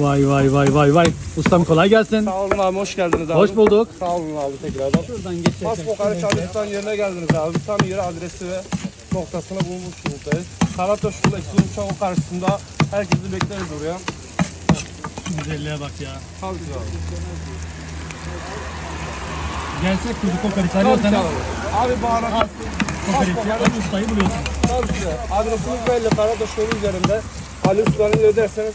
Vay vay vay vay vay. Ustam kolay gelsin. Sağ olun abi hoş geldiniz abi. Hoş bulduk. Sağ olun abi tekrardan. Şuradan geçerken. Mas Kokoreç Adres'ten yerine geldiniz abi. Tam yeri adresi ve noktasına bulmuş buradayız. Karataş'ın Eksun Uçağı karşısında herkesi bekleriz oraya. Güzelliğe bak ya. Ki abi. Gelsek kuzu kokoreç arıyorsanız abi. Baharat. kokoreç ya ön ustayı buluyorsun. Tabii ki. Adresimiz belli. Karataş yolu üzerinde. Ali Usta'nın yeri derseniz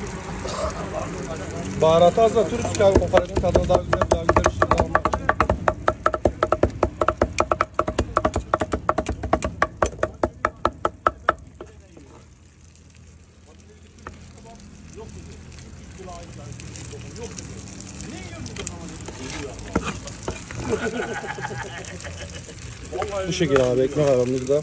şekilde abi. Baharatı azaltıyoruz ki abi kokoreçin tadını daha güzel, daha güzel bir şekilde almak için. Bu şekilde abi ekmek aramızda.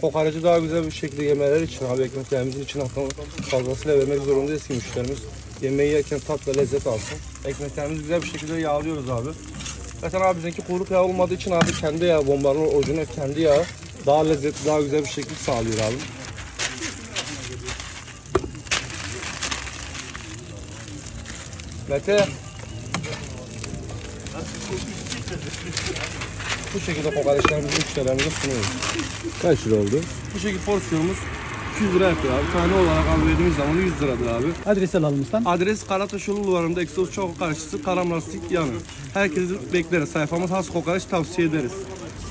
Kokoreci daha güzel bir şekilde yemeler için abi ekmeklerimizin içine atan fazlasıyla vermek zorundayız ki müşterimiz yemeği yerken tat ve lezzet alsın. Ekmeklerimizi güzel bir şekilde yağlıyoruz abi. Zaten abi bizimki kuyruk yağı olmadığı için abi kendi yağı bombanın orijinal kendi yağı daha lezzetli daha güzel bir şekilde sağlıyor abi. Mete. Bu şekilde kokoreçlerimizi müşterilerimize sunuyoruz. Kaç lira oldu? Bu şekilde porsiyonumuz 200 lira yapıyor abi. Tane olarak al verdiğimiz zaman 100 liradır abi. Adres alalım ustam. Adres Karataş yolu duvarında Exos çok karşısı Karamlastik yanı. Herkesi bekleriz. Sayfamız has kokoreç tavsiye ederiz.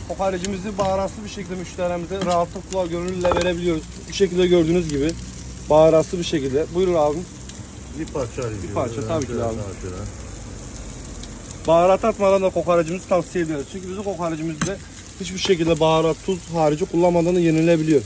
Kokorecimizi baharatsız bir şekilde müşterilerimize rahatlıkla gönüllüyle verebiliyoruz. Bu şekilde gördüğünüz gibi baharatsız bir şekilde. Buyurun abim. Bir parça alayım. Bir parça, tabii ki de abi. Baharat atmadan da kokorecimizi tavsiye ediyoruz. Çünkü bizim kokorecimizde hiçbir şekilde baharat, tuz harici kullanmadan da yenilebiliyor.